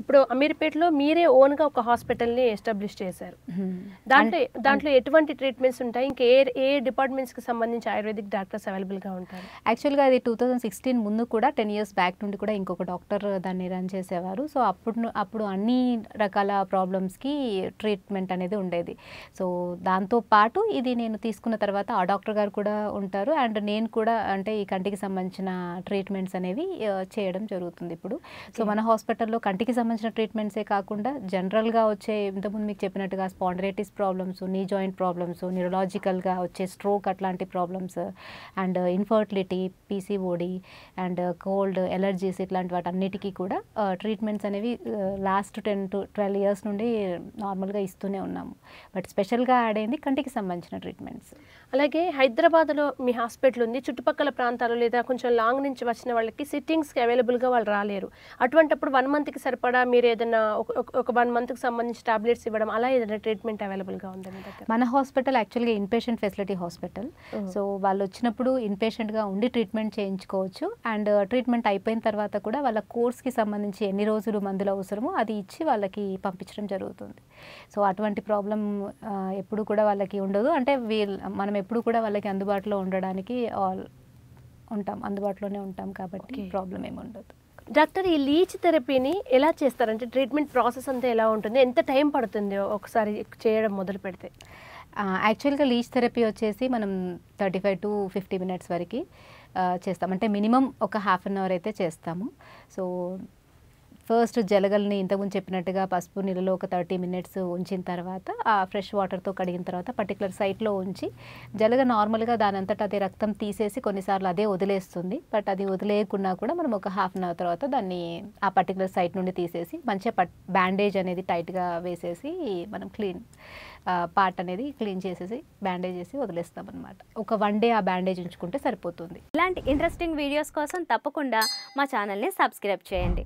ఇప్పుడు అమీర్పేటలో మీరే ఓన్గా ఒక హాస్పిటల్ని ఎస్టాబ్లిష్ చేశారు. దాంట్లో దాంట్లో ఎటువంటి ట్రీట్మెంట్స్ ఉంటాయి? ఇంకా ఏ ఏ డిపార్ట్మెంట్స్కి సంబంధించి ఆయుర్వేదిక్ డాక్టర్స్ అవైలబుల్గా ఉంటారు? యాక్చువల్గా అది టూ థౌజండ్ సిక్స్టీన్ ముందు కూడా టెన్ ఇయర్స్ బ్యాక్ నుండి కూడా ఇంకొక డాక్టర్ దాన్ని రన్ చేసేవారు. సో అప్పుడు అప్పుడు అన్ని రకాల ప్రాబ్లమ్స్కి ట్రీట్మెంట్ అనేది ఉండేది. సో దాంతో పాటు ఇది నేను తీసుకున్న తర్వాత ఆ డాక్టర్ గారు కూడా ఉంటారు. అండ్ నేను కూడా అంటే ఈ కంటికి సంబంధించిన ట్రీట్మెంట్స్ అనేవి చేయడం జరుగుతుంది ఇప్పుడు. సో మన హాస్పిటల్లో కంటికి సంబంధించిన ట్రీట్మెంట్సే కాకుండా జనరల్గా వచ్చే ఇంతకుముందు మీకు చెప్పినట్టుగా spondylitis problems knee joint problems న్యూరలాజికల్గా వచ్చే స్ట్రోక్ అట్లాంటి problems and infertility PCOD and cold allergies ఇట్లాంటి వాటన్నిటికీ కూడా ట్రీట్మెంట్స్ అనేవి last ten to twelve years నుండి నార్మల్గా ఇస్తూనే ఉన్నాము. బట్ స్పెషల్గా యాడ్ అయింది కంటికి సంబంధించిన ట్రీట్మెంట్స్ అలాగే హైదరాబాద్లో మీ హాస్పిటల్ ఉంది. చుట్టుపక్కల ప్రాంతాలు లేదా కొంచెం లాంగ్ నుంచి వచ్చిన వాళ్ళకి సిట్టింగ్స్కి అవైలబుల్గా వాళ్ళు రాలేరు. అటువంటప్పుడు వన్ మంత్కి సరిపడా మీరు ఏదైనా ఒక- వన్ మంత్కి సంబంధించి టాబ్లెట్స్ ఇవ్వడం అలా ఏదైనా ట్రీట్మెంట్ అవైలబుల్గా ఉందా మీ దగ్గర? మన హాస్పిటల్ యాక్చువల్గా ఇన్పేషెంట్ ఫెసిలిటీ హాస్పిటల్. సో వాళ్ళు వచ్చినప్పుడు ఇన్పేషెంట్గా ఉండి ట్రీట్మెంట్ చేయించుకోవచ్చు. అండ్ ట్రీట్మెంట్ అయిపోయిన తర్వాత కూడా వాళ్ళ కోర్స్కి సంబంధించి ఎన్ని రోజులు మందులు అవసరమో అది ఇచ్చి వాళ్ళకి పంపించడం జరుగుతుంది. సో అటువంటి ప్రాబ్లం ఎప్పుడు కూడా వాళ్ళకి ఉండదు. అంటే వీళ్ళ మనం ఎప్పుడు కూడా వాళ్ళకి అందుబాటులో ఉండడానికి ఆల్ ఉంటాం. అందుబాటులోనే ఉంటాం కాబట్టి. ప్రాబ్లం ఏమి ఉండదు. డాక్టర్ ఈ లీచ్ థెరపీని ఎలా చేస్తారంటే ట్రీట్మెంట్ ప్రాసెస్ అంతా ఎలా ఉంటుంది? ఎంత టైం పడుతుంది ఒకసారి చేయడం మొదలు పెడితే? యాక్చువల్గా లీచ్ థెరపీ వచ్చేసి మనం thirty five to fifty minutes వరకు చేస్తాం. అంటే మినిమం ఒక హాఫ్ అన్ అవర్ అయితే చేస్తాము. సో ఫస్ట్ జలగల్ని ఇంతకుముందు చెప్పినట్టుగా పసుపు నీళ్ళలో ఒక థర్టీ మినిట్స్ ఉంచిన తర్వాత ఆ ఫ్రెష్ వాటర్తో కడిగిన తర్వాత పర్టికులర్ సైట్లో ఉంచి జలగ నార్మల్గా దాని అంతటా అదే రక్తం తీసేసి కొన్నిసార్లు అదే వదిలేస్తుంది. బట్ అది వదిలేయకున్నా కూడా మనం ఒక హాఫ్ అన్ అవర్ తర్వాత దాన్ని ఆ పర్టికులర్ సైట్ నుండి తీసేసి మంచిగా పట్ బ్యాండేజ్ అనేది టైట్గా వేసేసి మనం క్లీన్ పార్ట్ అనేది క్లీన్ చేసేసి బ్యాండేజ్ చేసి వదిలేస్తాం అనమాట ఒక వన్ డే ఆ బ్యాండేజ్ ఉంచుకుంటే సరిపోతుంది. ఇలాంటి ఇంట్రెస్టింగ్ వీడియోస్ కోసం తప్పకుండా మా ఛానల్ని సబ్స్క్రైబ్ చేయండి.